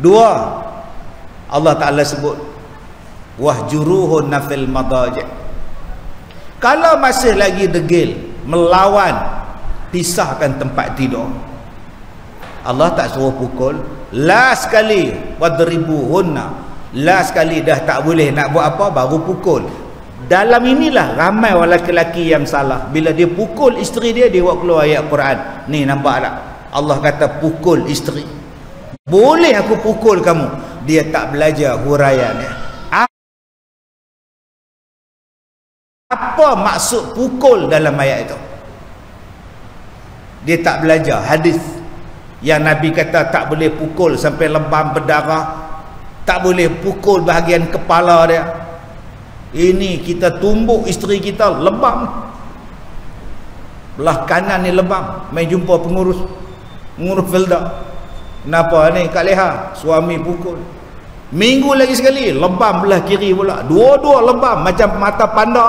dua. Allah Ta'ala sebut wahjuruhun nafil madajik kalau masih lagi degil melawan pisahkan tempat tidur. Allah tak suruh pukul. Last sekali wadribuhunna. Last sekali dah tak boleh nak buat apa baru pukul. Dalam inilah ramai orang lelaki yang salah. Bila dia pukul isteri dia dia buat keluar ayat Quran. Ni nampak tak? Allah kata pukul isteri boleh aku pukul kamu. Dia tak belajar huraian dia apa maksud pukul dalam ayat itu? Dia tak belajar hadis yang Nabi kata tak boleh pukul sampai lebam berdarah tak boleh pukul bahagian kepala dia. Ini kita tumbuk isteri kita lebam belah kanan ni lebam mai jumpa pengurus. Pengurus Felda kenapa ni? Kak Leha suami pukul. Minggu lagi sekali lebam belah kiri pula. Dua-dua lebam macam mata panda.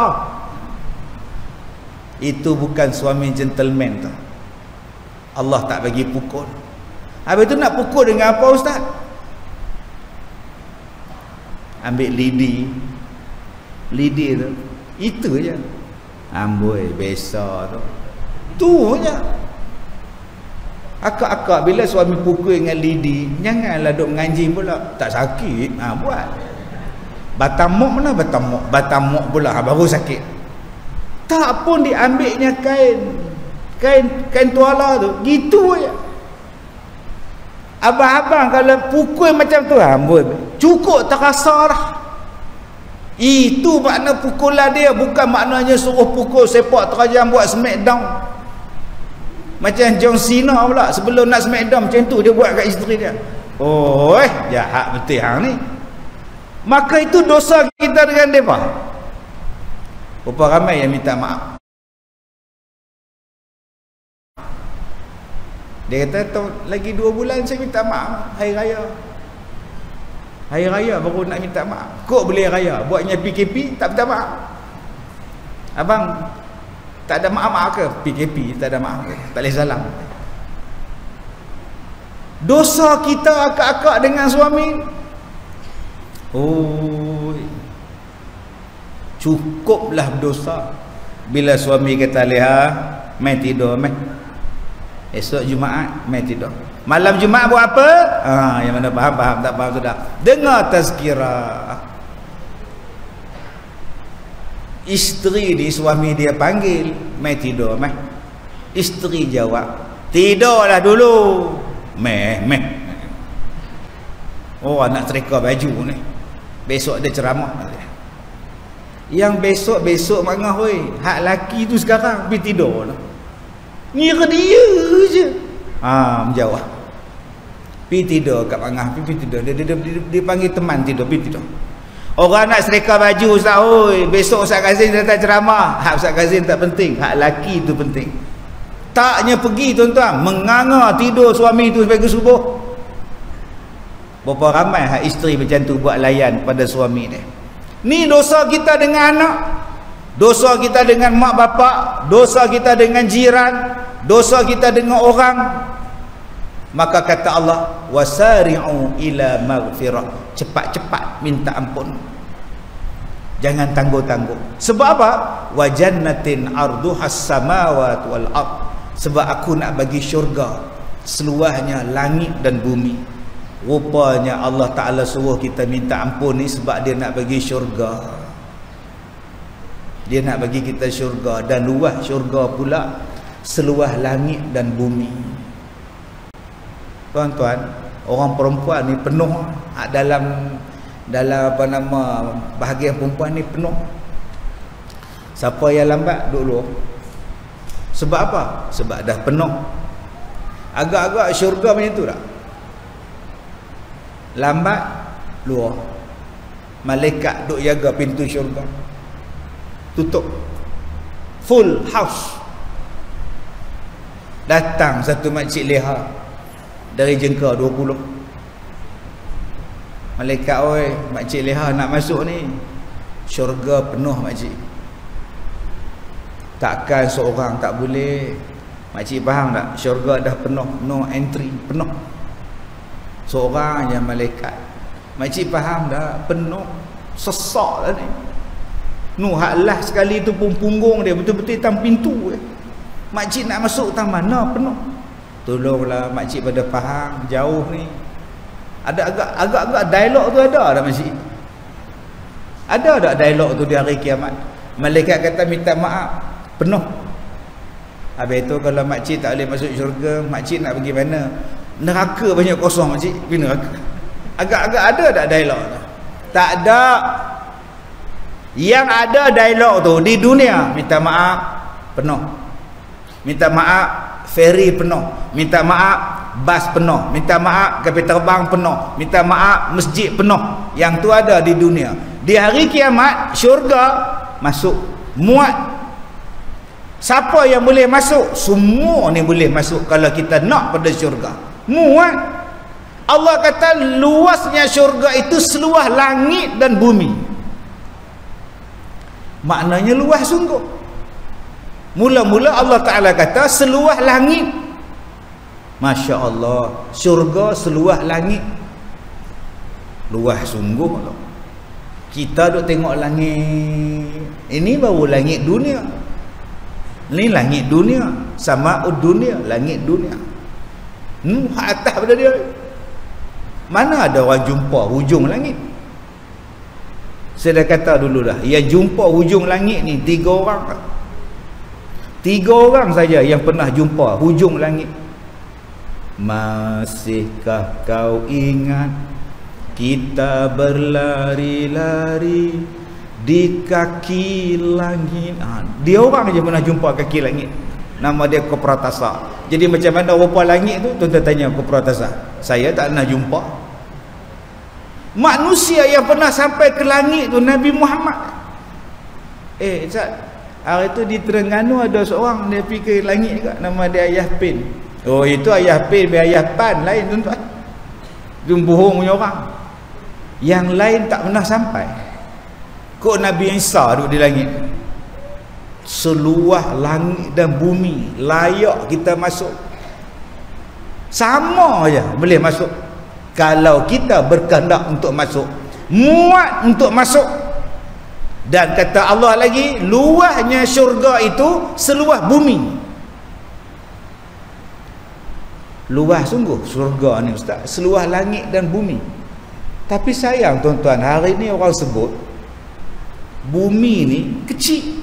Itu bukan suami gentleman tu. Allah tak bagi pukul. Habis tu nak pukul dengan apa ustaz? Ambil lidi. Lidi tu. Itu je. Amboi besar tu. Tu je akak-akak bila suami pukul dengan lidi janganlah duk menganjing pula. Tak sakit. Ha, buat. Batamuk mana batamuk? Batamuk pula ha, baru sakit. Tak pun diambilnya kain. Kain kain tuala tu. Gitu je. Abang-abang kalau pukul macam tu amboi cukup terasa dah itu makna pukulan dia. Bukan maknanya suruh pukul sepak terajam buat smackdown. Macam John Cena pula sebelum nak smackdown macam tu dia buat kat isteri dia. Oh, jahat betul hang ni. Maka itu dosa kita dengan depa. Berapa ramai yang minta maaf. Dia kata lagi dua bulan saya minta maaf hari raya. Hari raya baru nak minta maaf. Kok boleh raya? Buatnya PKP tak minta maaf. Abang tak ada maaf-maaf ke? PKP tak ada maaf ke? Tak boleh salam. Dosa kita akak-akak dengan suami. Oh. Cukuplah dosa. Bila suami kata leha, mai tidur mai. Esok Jumaat mai tidur. Malam Jumaat buat apa? Ha, yang mana faham faham tak faham sudah. Dengar tazkirah. Isteri di suami dia panggil, mai tidur mai. Isteri jawab, tidurlah dulu. Meh meh. Oh anak terika baju ni. Besok dia ceramah. Yang besok-besok mangah hoi. Hak laki tu sekarang pergi tidur lah. Ngira dia je. Ha, menjawab. Pi tidur kat pangah, pi, pi tidur. Dia, dia, dia, dia, dia panggil teman tidur, pi tidur. Orang nak serika baju Ustaz, oi, besok Ustaz Kazin datang ceramah. Hak Ustaz Kazin tak penting, hak laki tu penting. Taknya pergi tuan-tuan, menganga tidur suami tu sampai ke subuh. Berapa ramai hak isteri macam tu buat layan pada suami dia. Ni dosa kita dengan anak. Dosa kita dengan mak bapak, dosa kita dengan jiran, dosa kita dengan orang, maka kata Allah wasari'u ila maghfirah cepat-cepat minta ampun jangan tangguh-tangguh. Sebab apa? Wa jannatin arduhas samawati wal ard. Sebab aku nak bagi syurga seluahnya langit dan bumi. Rupanya Allah Taala suruh kita minta ampun ni sebab dia nak bagi syurga. Dia nak bagi kita syurga dan luah syurga pula seluah langit dan bumi. Tuan-tuan orang perempuan ni penuh dalam dalam apa nama bahagian perempuan ni penuh. Siapa yang lambat luar. Sebab apa? sebab dah penuh. Agak-agak syurga macam tu tak? lambat luar. Malaikat duk jaga pintu syurga. Tutup. Full house. Datang satu makcik leha dari jengka 20 malaikat oi makcik leha nak masuk ni. Syurga penuh makcik. Takkan seorang tak boleh. Makcik faham tak? Syurga dah penuh no entry penuh. Seorang yang malaikat. Makcik faham dah penuh sesak lah ni. Nu lah sekali tu pun punggung dia betul-betul hitam pintu eh. makcik nak masuk tak mana? Penuh. Tolonglah makcik pada faham jauh ni ada agak agak-agak dialog tu ada dah makcik ada tak dialog tu di hari kiamat? Malaikat kata minta maaf. Penuh. Habis tu kalau makcik tak boleh masuk syurga makcik nak pergi mana? Neraka banyak kosong makcik. Pergi neraka. Agak-agak ada tak dialog tu? Tak ada. Yang ada dialog tu di dunia minta maaf penuh. Minta maaf ferry penuh. Minta maaf bas penuh. Minta maaf kapal terbang penuh. Minta maaf masjid penuh. Yang tu ada di dunia. Di hari kiamat syurga masuk. Muat. Siapa yang boleh masuk? Semua ni boleh masuk kalau kita nak pada syurga. Muat. Allah kata luasnya syurga itu seluas langit dan bumi. Maknanya luas sungguh. Mula-mula Allah Ta'ala kata seluas langit Masya Allah syurga seluas langit. Luas sungguh. Allah. kita duk tengok langit. Ini baru langit dunia. Ini langit dunia. Sama dunia langit dunia. Hmm, atas pada dia. Mana ada orang jumpa hujung langit? Saya dah kata dulu dah yang jumpa hujung langit ni tiga orang. Tiga orang saja yang pernah jumpa hujung langit masihkah kau ingat kita berlari-lari di kaki langit? Ha, dia orang je pernah jumpa kaki langit. Nama dia Kopratasa jadi macam mana rupa langit tu? Tuan-tuan tanya Kopratasa saya tak pernah jumpa. Manusia yang pernah sampai ke langit tu Nabi Muhammad. Eh Ustaz hari tu di Terengganu ada seorang dia pergi ke langit juga. Nama dia Ayah Pin oh itu Ayah Pin biar Ayah Pan. Lain tuan-tuan. Itu bohong punya orang. Yang lain tak pernah sampai. Kok Nabi Isa duduk di langit? Seluah langit dan bumi layak kita masuk. Sama aja boleh masuk. Kalau kita berkehendak untuk masuk muat untuk masuk. Dan kata Allah lagi luahnya syurga itu seluah bumi luah sungguh syurga ni ustaz. Seluah langit dan bumi. Tapi sayang tuan-tuan hari ni orang sebut bumi ni kecil.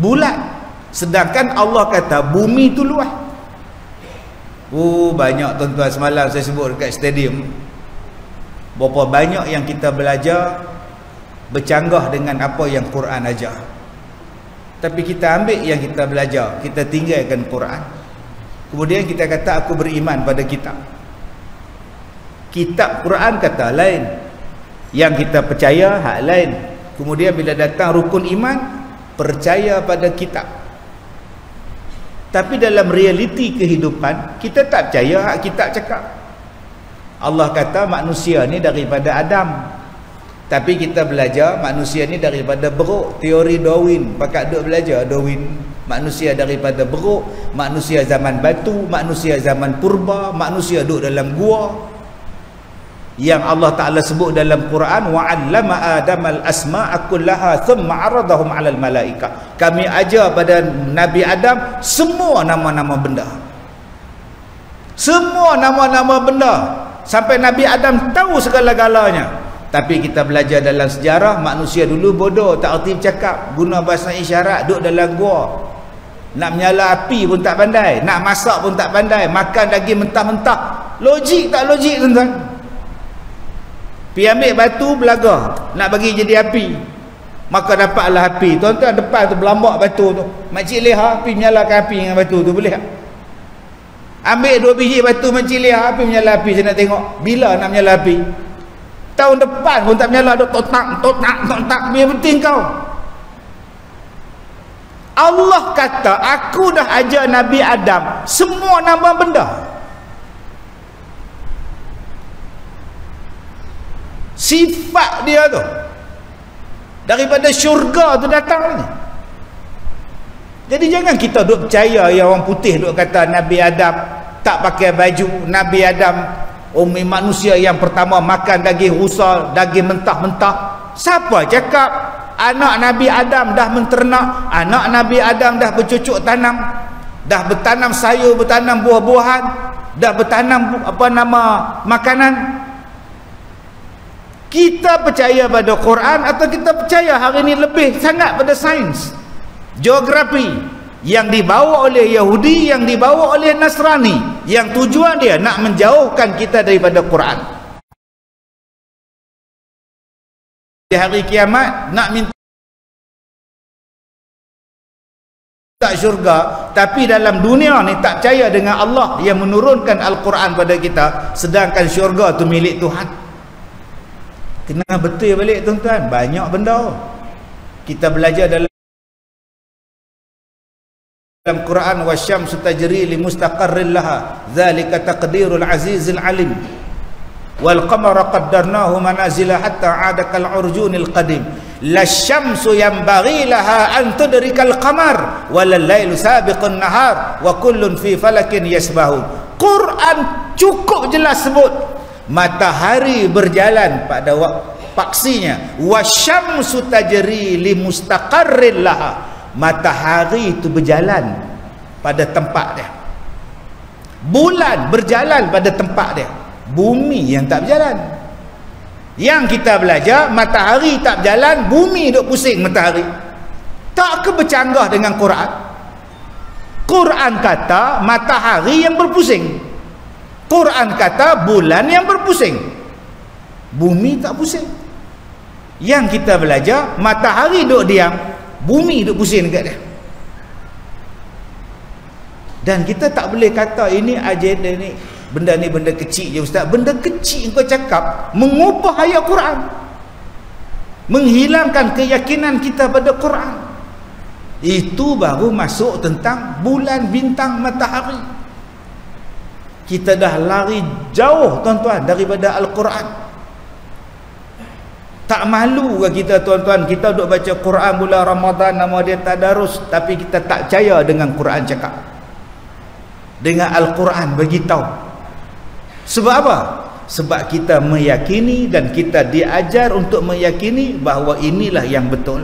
Bulat. Sedangkan Allah kata bumi tu luah Oh banyak tuan-tuan. Semalam saya sebut dekat stadium. Berapa banyak yang kita belajar Bercanggah dengan apa yang Quran ajar. Tapi kita ambil yang kita belajar. Kita tinggalkan Quran Kemudian kita kata aku beriman pada kitab. Kitab Quran kata lain. Yang kita percaya hak lain. Kemudian bila datang rukun iman Percaya pada kitab. Tapi dalam realiti kehidupan kita tak percaya hak kitab cakap. Allah kata manusia ni daripada Adam. Tapi kita belajar manusia ni daripada beruk teori Darwin. Pakat duk belajar Darwin manusia daripada beruk manusia zaman batu manusia zaman purba manusia duduk dalam gua. Yang Allah Taala sebut dalam Quran wa 'allama adamal asma'a kullaha thumma 'aradahum 'alal malaika. Kami ajar pada Nabi Adam semua nama-nama benda. Semua nama-nama benda. Sampai Nabi Adam tahu segala-galanya. Tapi kita belajar dalam sejarah manusia dulu bodoh tak erti bercakap guna bahasa isyarat duduk dalam gua nak menyala api pun tak pandai nak masak pun tak pandai makan daging mentah-mentah logik tak logik tuan-tuan Pi ambil batu belaga nak bagi jadi api. Maka dapatlah api. Tuan-tuan depan tu belambak batu tu. Makcik leha api menyalakan api dengan batu tu boleh tak? Ambil dua biji batu makcik leha api menyala api saya nak tengok. Bila nak menyala api? Tahun depan pun tak menyala biar penting kau. Allah kata aku dah ajar Nabi Adam semua nama benda. sifat dia tu daripada syurga tu datang ni. Jadi jangan kita duk percaya yang orang putih duk kata Nabi Adam tak pakai baju. Nabi Adam umi manusia yang pertama makan daging rusa daging mentah-mentah. Siapa cakap anak Nabi Adam dah menternak. Anak Nabi Adam dah bercucuk tanam. Dah bertanam sayur bertanam buah-buahan. Dah bertanam apa nama makanan. Kita percaya pada Quran atau kita percaya hari ini lebih sangat pada sains? Geografi yang dibawa oleh Yahudi yang dibawa oleh Nasrani yang tujuan dia nak menjauhkan kita daripada Quran di hari kiamat nak minta tak syurga tapi dalam dunia ni tak percaya dengan Allah yang menurunkan Al-Quran pada kita sedangkan syurga tu milik Tuhan. Kena betul balik tuan-tuan. Banyak benda. Kita belajar dalam dalam Quran wasyamsu tajri li mustaqarrin laha zalika taqdirul azizil alim wal qamara qaddarnahu manazila hatta ada kal urjunil qadim. La syamsu yanbaghi laha an tudrikal qamar wal lailu sabiqun nahar wa kullun fi falakin yasbahu Quran cukup jelas sebut matahari berjalan pada paksinya. Wasyamsu tajri li mustaqarrin laha matahari itu berjalan pada tempat dia. Bulan berjalan pada tempat dia bumi yang tak berjalan. Yang kita belajar matahari tak berjalan bumi duk pusing matahari. Tak ke bercanggah dengan Quran? Quran kata matahari yang berpusing. Quran kata bulan yang berpusing. Bumi tak pusing. Yang kita belajar matahari duk diam bumi duk pusing dekat dia. Dan kita tak boleh kata ini agenda ni benda ni benda kecil je ustaz. Benda kecil kau cakap mengubah ayat Quran. Menghilangkan keyakinan kita pada Quran. Itu baru masuk tentang bulan bintang matahari. Kita dah lari jauh tuan-tuan daripada Al-Quran. Tak malu ke kita tuan-tuan? Kita duk baca Quran bulan Ramadan nama dia tadarus tapi kita tak percaya dengan Quran cakap. Dengan Al-Quran beritahu sebab apa? Sebab kita meyakini dan kita diajar untuk meyakini bahawa inilah yang betul.